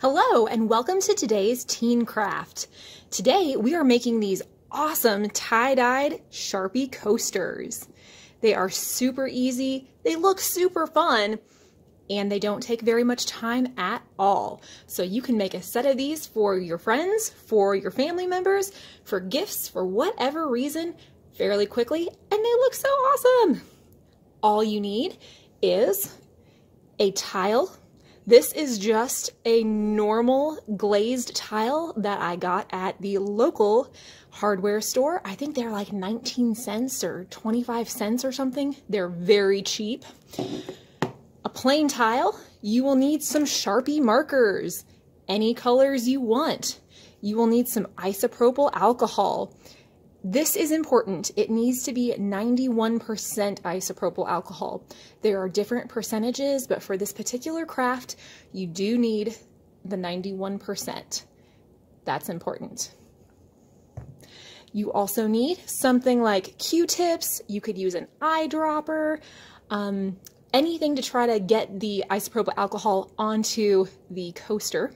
Hello and welcome to today's Teen Craft. Today we are making these awesome tie-dyed Sharpie coasters. They are super easy, they look super fun, and they don't take very much time at all. So you can make a set of these for your friends, for your family members, for gifts, for whatever reason, fairly quickly, and they look so awesome. All you need is a tile. This is just a normal glazed tile that I got at the local hardware store. I think they're like 19 cents or 25 cents or something. They're very cheap. A plain tile, you will need some Sharpie markers, any colors you want. You will need some isopropyl alcohol. This is important. It needs to be 91% isopropyl alcohol. There are different percentages, but for this particular craft, you do need the 91%. That's important. You also need something like Q-tips. You could use an eyedropper, um, anything to try to get the isopropyl alcohol onto the coaster.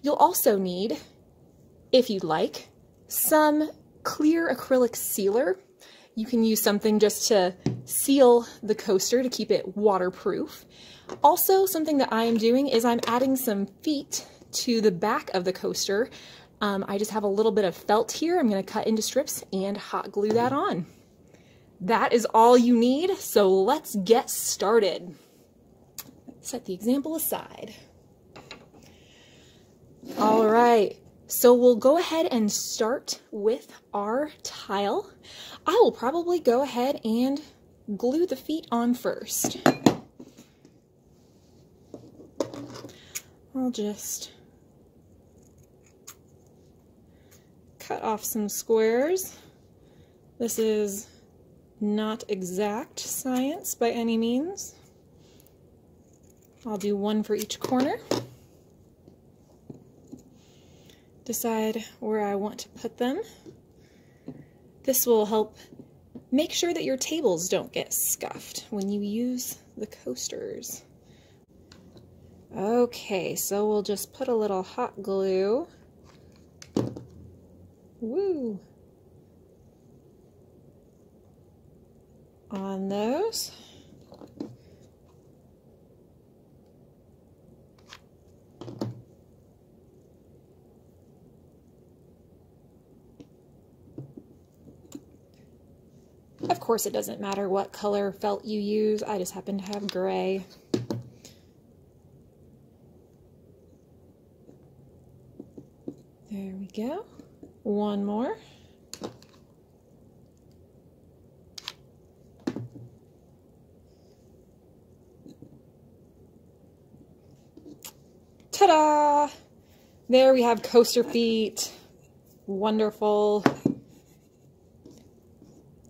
You'll also need, if you'd like, some clear acrylic sealer. You can use something just to seal the coaster to keep it waterproof. Also, something that I am doing is I'm adding some feet to the back of the coaster. Um, I just have a little bit of felt here. I'm going to cut into strips and hot glue that on. That is all you need, so let's get started. Set the example aside. All right, so we'll go ahead and start with our tile. I will probably go ahead and glue the feet on first. I'll just cut off some squares. This is not exact science by any means. I'll do one for each corner decide where I want to put them. This will help make sure that your tables don't get scuffed when you use the coasters. Okay, so we'll just put a little hot glue. Woo! On those. Course, it doesn't matter what color felt you use. I just happen to have gray. There we go. One more. Ta-da! There we have coaster feet. Wonderful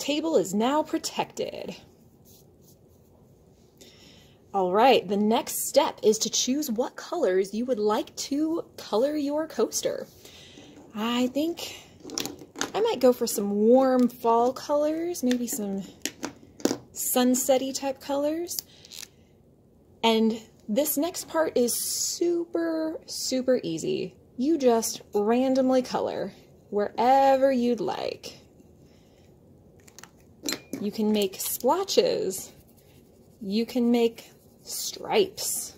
table is now protected. All right, the next step is to choose what colors you would like to color your coaster. I think I might go for some warm fall colors, maybe some sunsetty type colors. And this next part is super, super easy. You just randomly color wherever you'd like. You can make splotches. You can make stripes.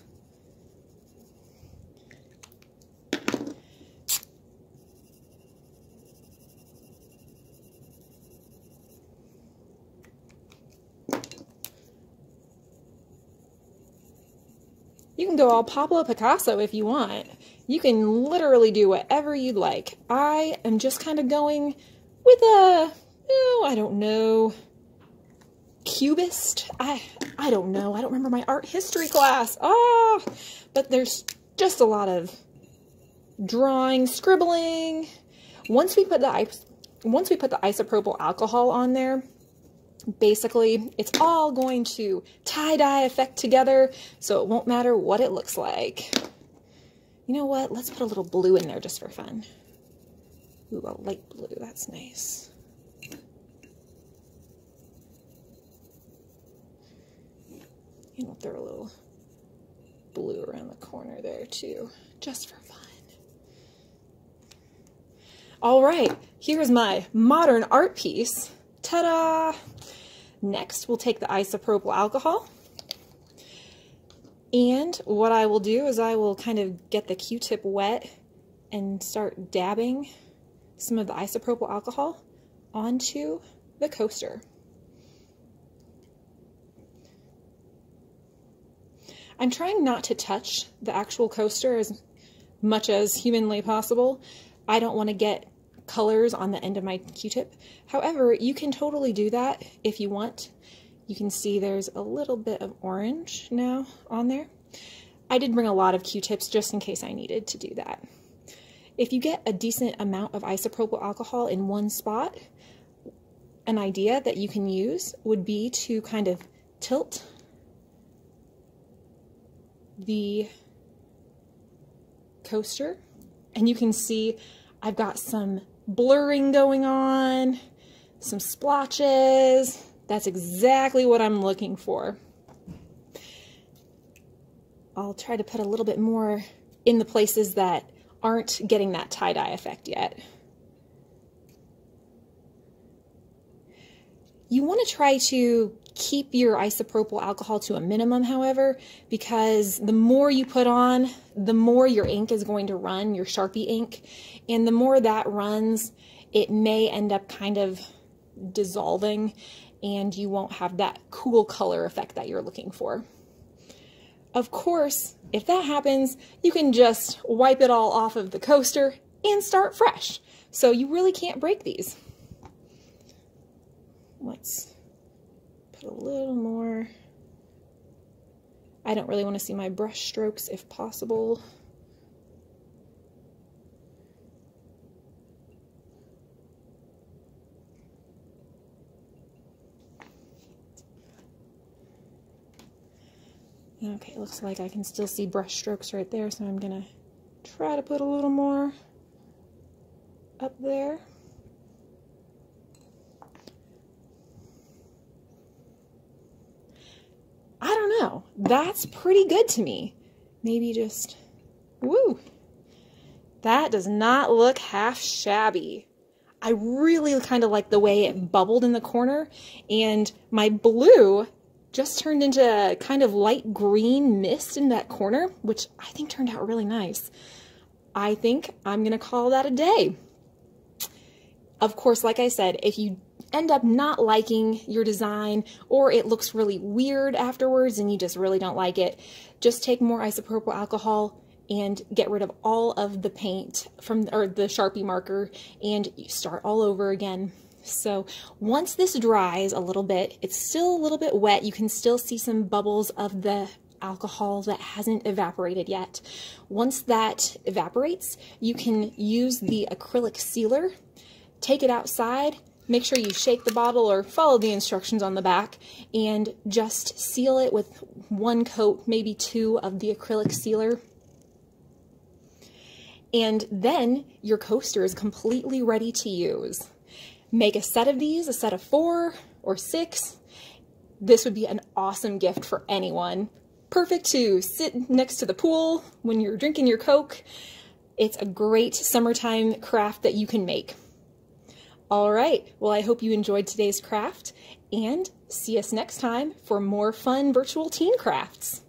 You can go all Pablo Picasso if you want. You can literally do whatever you'd like. I am just kind of going with a, oh, I don't know, cubist. I I don't know. I don't remember my art history class. Oh, but there's just a lot of drawing, scribbling. Once we put the once we put the isopropyl alcohol on there, basically it's all going to tie-dye effect together, so it won't matter what it looks like. You know what? Let's put a little blue in there just for fun. Ooh, a light blue. That's nice. And we'll throw a little blue around the corner there too, just for fun. All right, here's my modern art piece. Ta-da! Next, we'll take the isopropyl alcohol. And what I will do is I will kind of get the Q-tip wet and start dabbing some of the isopropyl alcohol onto the coaster. I'm trying not to touch the actual coaster as much as humanly possible. I don't want to get colors on the end of my Q-tip. However, you can totally do that if you want. You can see there's a little bit of orange now on there. I did bring a lot of Q-tips just in case I needed to do that. If you get a decent amount of isopropyl alcohol in one spot, an idea that you can use would be to kind of tilt the coaster and you can see I've got some blurring going on, some splotches. That's exactly what I'm looking for. I'll try to put a little bit more in the places that aren't getting that tie-dye effect yet. You want to try to keep your isopropyl alcohol to a minimum, however, because the more you put on, the more your ink is going to run, your Sharpie ink, and the more that runs, it may end up kind of dissolving and you won't have that cool color effect that you're looking for. Of course, if that happens, you can just wipe it all off of the coaster and start fresh. So you really can't break these. Let's put a little more. I don't really want to see my brush strokes if possible. Okay, looks like I can still see brush strokes right there, so I'm going to try to put a little more up there. I. That's pretty good to me. Maybe just, woo. That does not look half shabby. I really kind of like the way it bubbled in the corner, and my blue just turned into kind of light green mist in that corner, which I think turned out really nice. I think I'm going to call that a day. Of course, like I said, if you end up not liking your design or it looks really weird afterwards and you just really don't like it, just take more isopropyl alcohol and get rid of all of the paint from or the Sharpie marker and start all over again. So once this dries a little bit, it's still a little bit wet. You can still see some bubbles of the alcohol that hasn't evaporated yet. Once that evaporates, you can use the acrylic sealer, take it outside, make sure you shake the bottle or follow the instructions on the back and just seal it with one coat, maybe two of the acrylic sealer. And then your coaster is completely ready to use make a set of these, a set of four or six. This would be an awesome gift for anyone. Perfect to sit next to the pool when you're drinking your Coke. It's a great summertime craft that you can make. All right, well, I hope you enjoyed today's craft and see us next time for more fun virtual teen crafts.